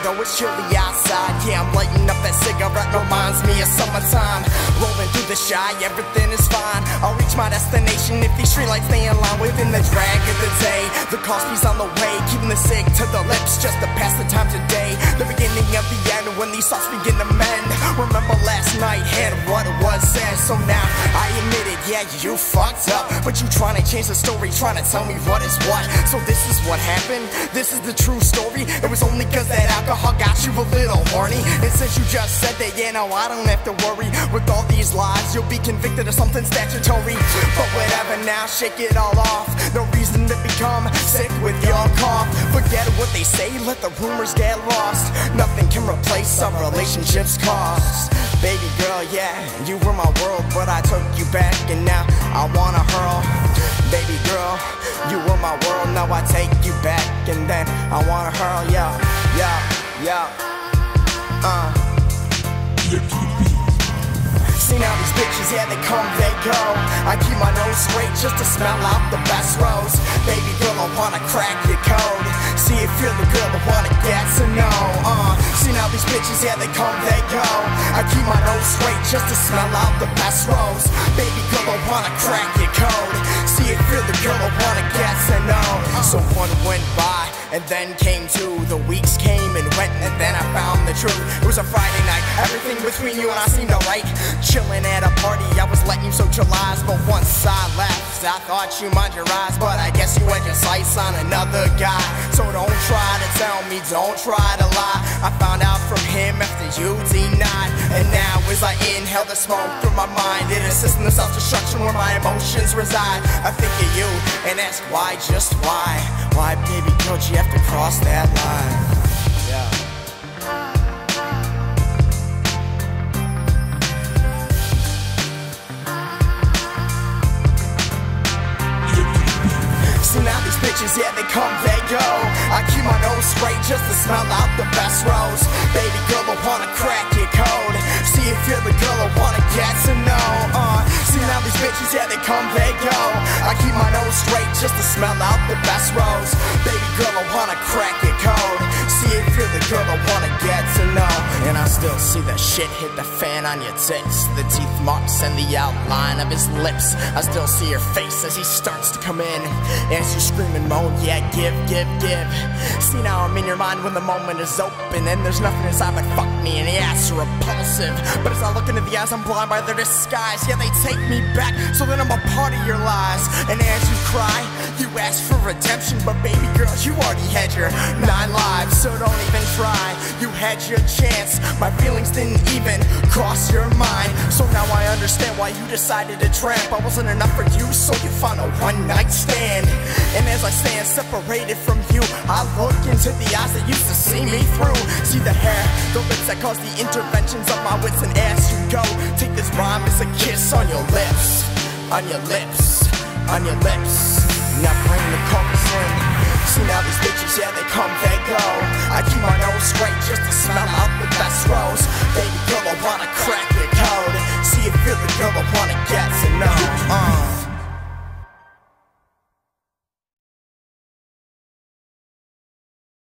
though it's chilly outside. Yeah, I'm lighting up that cigarette, reminds me of summertime. Rolling through the shy, everything is fine. I'll reach my destination if these streetlights stay in line within the drag of the day. The coffee's on the way, keeping the sick to the lips just you fucked up. But you trying to change the story, trying to tell me what is what. So this is what happened, this is the true story. It was only cause that alcohol got you a little horny. And since you just said that, yeah, no, I don't have to worry. With all these lies, you'll be convicted of something statutory. But whatever now, shake it all off. No reason to become sick with your cough. Forget what they say, let the rumors get lost. Nothing can replace our relationships cost. Baby girl, yeah, you were my world, but I took you back and now I wanna hurl. Baby girl, you were my world, now I take you back and then I wanna hurl. Yeah, yeah, yeah. Uh. See now these bitches, yeah, they come, they go. I keep my nose straight just to smell out the best rose. Baby girl, I wanna crack your code. See if you're the girl I wanna get to know. Uh, see now these bitches, yeah, they come, they go. I keep my nose straight just to smell out the best rose. Baby girl, I wanna crack your code. See if and then came two. The weeks came and went, and then I found the truth. It was a Friday night, everything between you and I seemed alright. Chilling at a party, I was letting you socialize, but once I left, I thought you mind your eyes, but I guess you had your sights on another guy. So don't try to tell me, don't try to lie. I found out from him after you inhale the smoke through my mind, it assists in the self-destruction where my emotions reside. I think of you and ask why, just why, why, baby girl, you have to cross that line? Yeah. See now these bitches, yeah, they come, they go. I keep my nose straight just to smell out the best rose. Baby girl, I wanna crack your code. See come, they go. I keep my nose straight just to smell out the best rose. Baby girl, I wanna crack your code. See if you're the girl I wanna still see the shit hit the fan on your tits. The teeth marks and the outline of his lips. I still see your face as he starts to come in. As you scream and moan, yeah, give, give, give. See now I'm in your mind when the moment is open. And there's nothing inside but fuck me and the ass are repulsive. But as I look into the eyes, I'm blind by their disguise. Yeah, they take me back, so then I'm a part of your lies. And as you cry, you ask for redemption. But baby girl, you already had your nine lives, so don't even try. You had your chance, my feelings didn't even cross your mind. So now I understand why you decided to tramp. I wasn't enough for you, so you found a one night stand. And as I stand separated from you, I look into the eyes that used to see me through. See the hair, the lips that cause the interventions of my wits, and as you go, take this rhyme as a kiss on your lips, on your lips, on your lips. Now bring the chorus in. See now these bitches, yeah, they come, go. I keep my nose straight just to smell out the best rose. Baby girl, I wanna crack your code. See if you're the girl I wanna get.